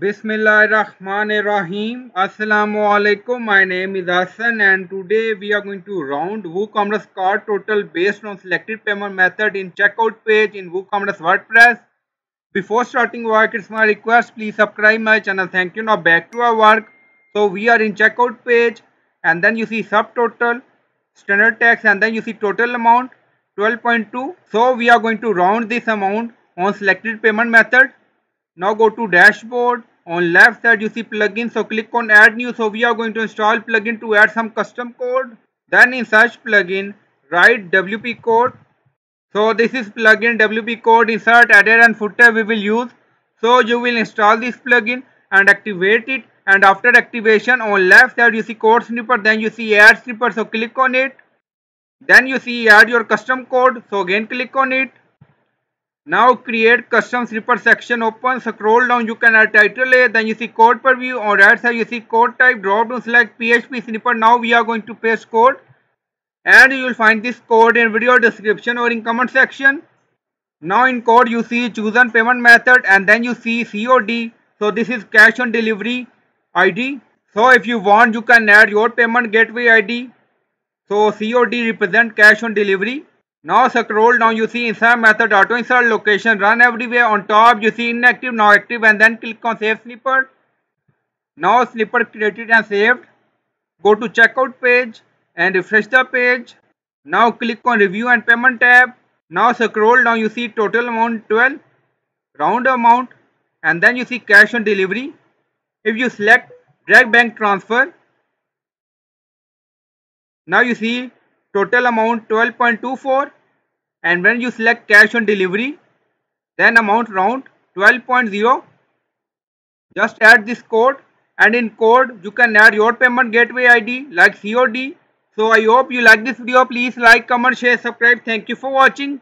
Bismillahirrahmanirrahim. Assalamu alaikum. My name is Hassan and today we are going to round WooCommerce cart total based on selected payment method in checkout page in WooCommerce WordPress. Before starting work, it's my request please subscribe my channel. Thank you. Now back to our work. So we are in checkout page and then you see subtotal, standard tax and then you see total amount 12.2. So we are going to round this amount on selected payment method now go to dashboard. On left side you see plugin. So click on add new. So we are going to install plugin to add some custom code. Then in search plugin write WP code. So this is plugin WP code insert header and footer we will use. So you will install this plugin and activate it and after activation on left side you see code snipper then you see add snipper so click on it. Then you see add your custom code so again click on it now create custom snipper section open scroll down you can add title a then you see code preview on right side you see code type drop down select php snipper now we are going to paste code and you will find this code in video description or in comment section. Now in code you see chosen payment method and then you see cod so this is cash on delivery id so if you want you can add your payment gateway id so cod represent cash on delivery now scroll down you see insert method auto insert location run everywhere on top you see inactive now active and then click on save snipper. Now snipper created and saved. Go to checkout page and refresh the page. Now click on review and payment tab. Now scroll down you see total amount 12 round amount and then you see cash on delivery. If you select direct bank transfer now you see total amount 12.24 and when you select cash on delivery then amount round 12.0 just add this code and in code you can add your payment gateway id like cod so i hope you like this video. Please like comment share subscribe. Thank you for watching